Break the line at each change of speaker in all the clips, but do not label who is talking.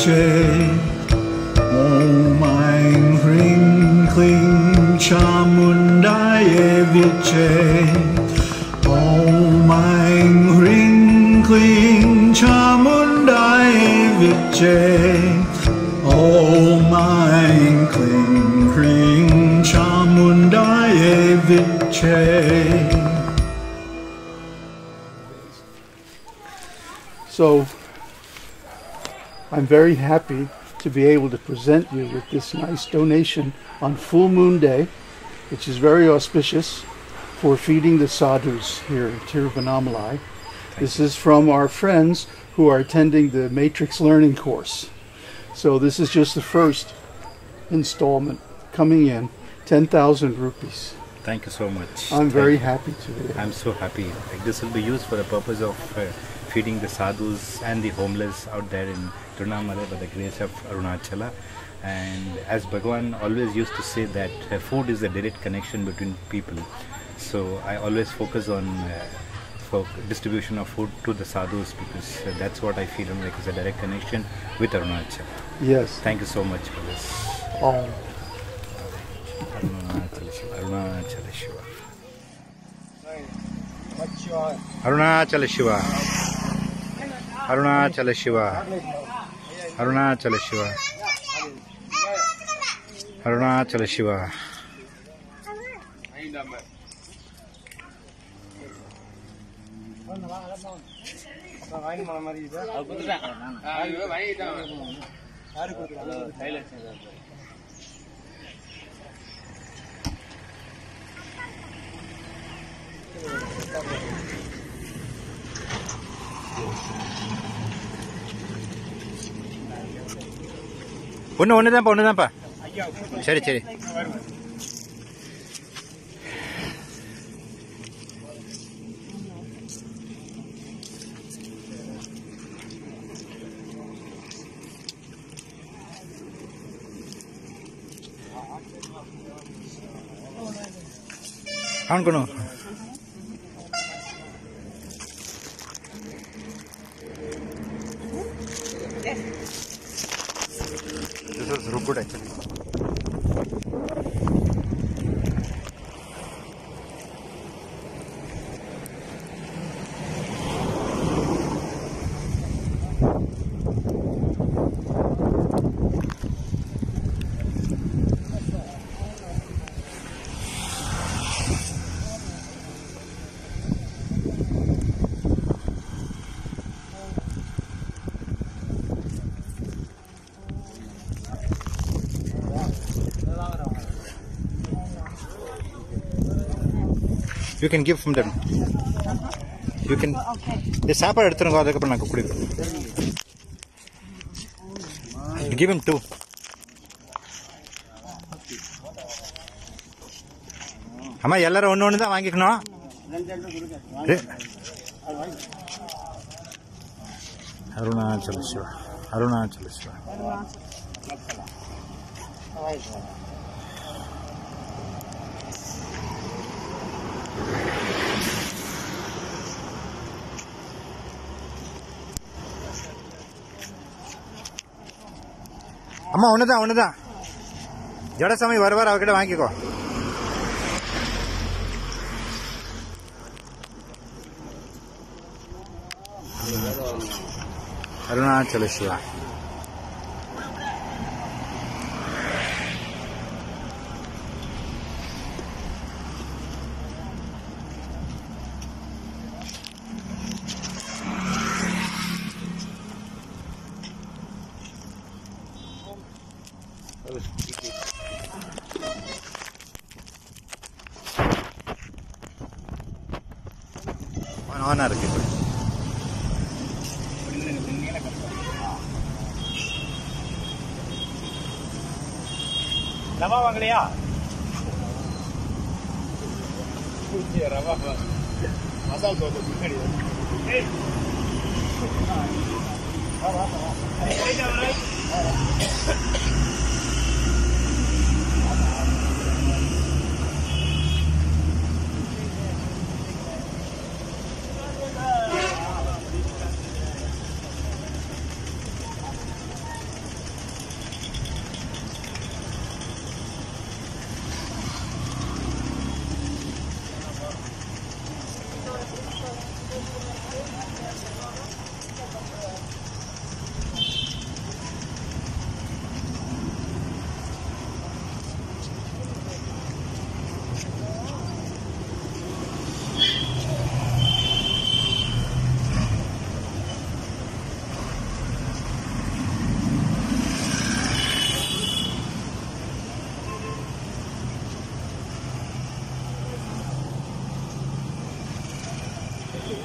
viche. Om Aing Hring Kling Chamundaye viche. Om Aing Hring Kling Chamundaye viche. Om Aing Kling Kling Chamundaye viche.
So I'm very happy to be able to present you with this nice donation on Full Moon Day, which is very auspicious for feeding the sadhus here in Tiruvannamalai. This is from our friends who are attending the Matrix Learning course. So this is just the first installment coming in, 10,000 rupees.
Thank you so much.
I'm very
Thank
happy to be
you. I'm so happy. Like this will be used for the purpose of uh, feeding the sadhus and the homeless out there in Tirunamalai by the grace of Arunachala. And as Bhagavan always used to say that uh, food is the direct connection between people. So I always focus on uh, for distribution of food to the sadhus because uh, that's what I feel like is a direct connection with Arunachala.
Yes.
Thank you so much for this.
Oh.
Arunachala Shiva. Arunachala Shiva. Arunachala Shiva. Arunachala Shiva. Arunachal Siva Arunachal Siva Thank you. ஒன்று ஒன்று தான்ப்பா ஒன்று தான்ப்பா. சரி சரி. ஆன் கொண்டு रुकुट actually You can give from them. You can. இந்த சாப்பாடு எடுத்துருங்க அதுக்கப்புறம் நான் குடிக்கிறேன் Give him two. அம்மா எல்லாரும் ஒன்று ஒன்று தான் வாங்கிக்கணும் அருணாச்சல சிவா அருணாச்சல சிவா அம்மா ஒன்றுதான் ஒன்றுதான் ஜடசாமி வருவார் அவர்கிட்ட வாங்கிக்கோ. அருணாச்சல சிவா ஆனா இருக்கு இப்ப.
ரவா வாங்கலையா? ரவா. மசால் தோசை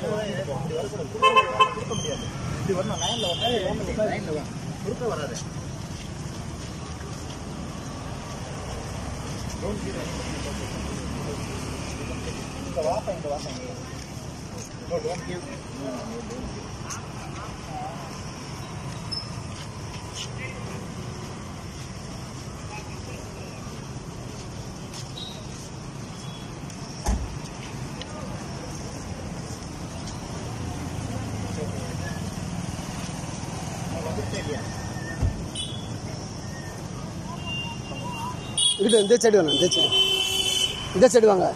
பின்னாடி ஏய். வா, வா, வா. ரைட்டா, ரைட்.
வாசம் இந்த இந்த சைடு வேணும் இந்த சைடு இந்த சைடு வாங்க.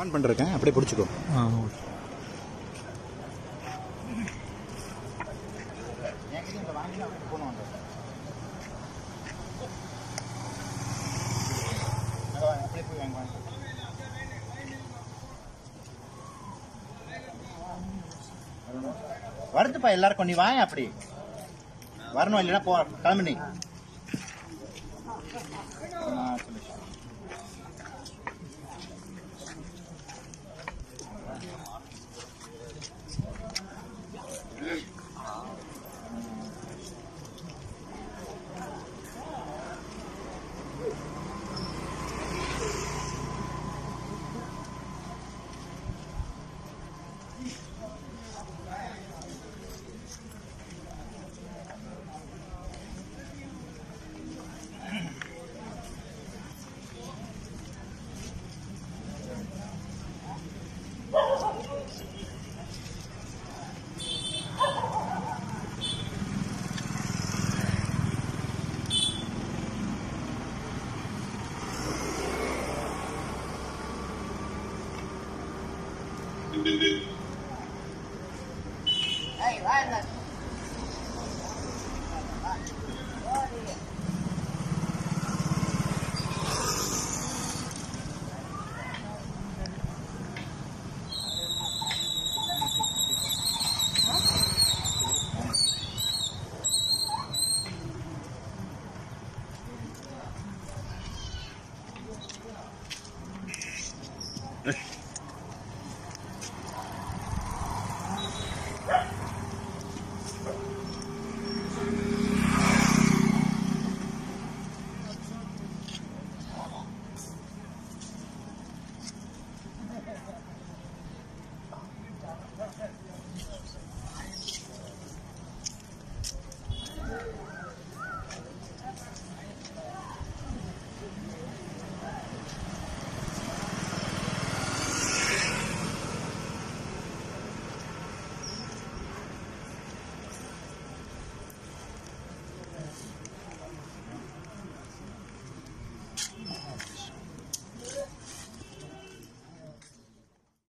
ஆன் பண்ணிருக்கேன். அப்படியே பிடிச்சிக்கோ.
வருதுப்பா எல்லாருக்கும் நீ வாங்க அப்படி. வரணும் இல்லைன்னா போ கிளம்பு
Đây là!